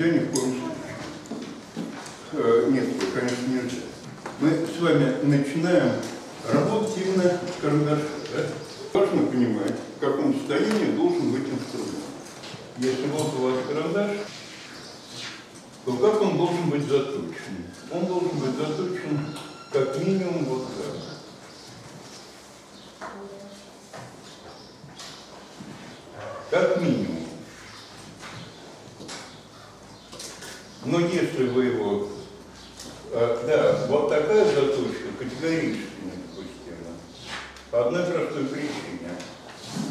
нельзя ни в коем случае. Э, Нет, конечно, нельзя. Мы с вами начинаем работать именно с карандаша. Да? Важно понимать, в каком состоянии должен быть инструмент. Если вот у вас карандаш, то как он должен быть заточен? Он должен быть заточен как минимум вот так. Как минимум. Но если вы его... а, да, вот такая заточка категорически недопустима. По одной простой причине.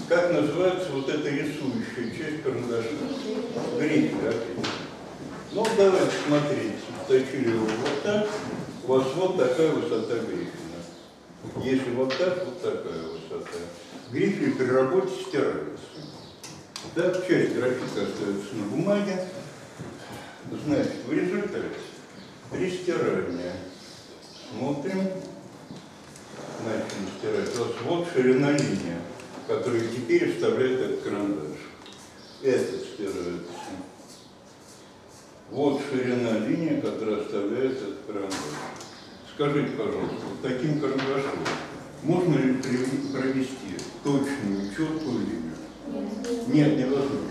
Как называется вот эта рисующая часть карандаша? Грифель. Ну, давайте смотреть. Точили его вот так. У вас вот такая высота грифеля. Если вот так, вот такая высота. Грифель при работе стирается. Так, часть графика остается на бумаге. Значит, в результате при стирании смотрим, начали стирать. Вот, вот ширина линии, которую теперь вставляет этот карандаш. Этот стирается. Вот ширина линии, которая оставляет этот карандаш. Скажите, пожалуйста, вот таким карандашом можно ли провести точную, четкую линию? Нет, невозможно.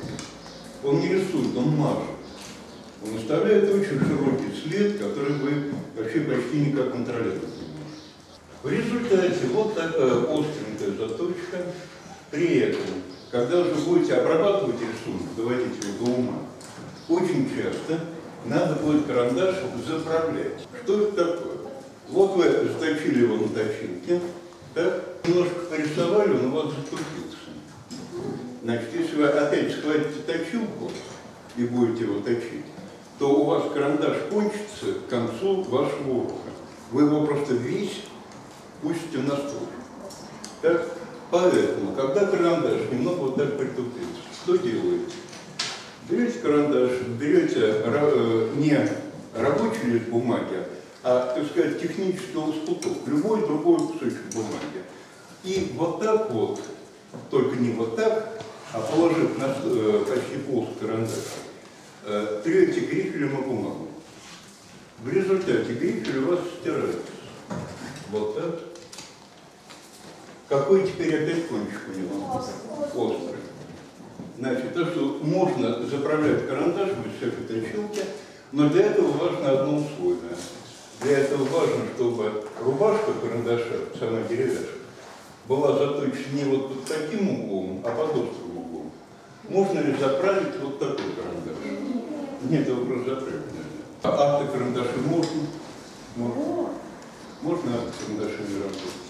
Он не рисует, он мажет. Он оставляет очень широкий след, который вы вообще почти никак контролировать не можете. В результате вот такая остренькая заточка. При этом, когда вы будете обрабатывать рисунок, доводить его до ума, очень часто надо будет карандаш заправлять. Что это такое? Вот вы заточили его на точилке, так? немножко порисовали, он у вас затупился. Значит, если вы опять схватите точилку и будете его точить, то у вас карандаш кончится к концу вашего урока. Вы его просто весь пустите на стол. Так? Поэтому, когда карандаш немного вот так притупится, что делаете? Берете карандаш, берете э, не рабочий лист бумаги, а, так сказать, технический лоскуток, любой другой кусочек бумаги. И вот так вот, только не вот так, а положив на э, почти плоский карандаш, э, трете грифелем о бумагу. В результате грифель у вас стирается. Вот так. Какой теперь опять кончик у него? Острый. Значит, то, что можно заправлять карандаш без всякой точилки, но для этого важно одно условие. Для этого важно, чтобы рубашка карандаша, сама деревяшка, была заточена не вот под таким углом, а под острым углом. Можно ли заправить вот такой карандаш? Нет, его просто заправить нельзя. А автокарандаши можно? Можно. Можно автокарандашами работать.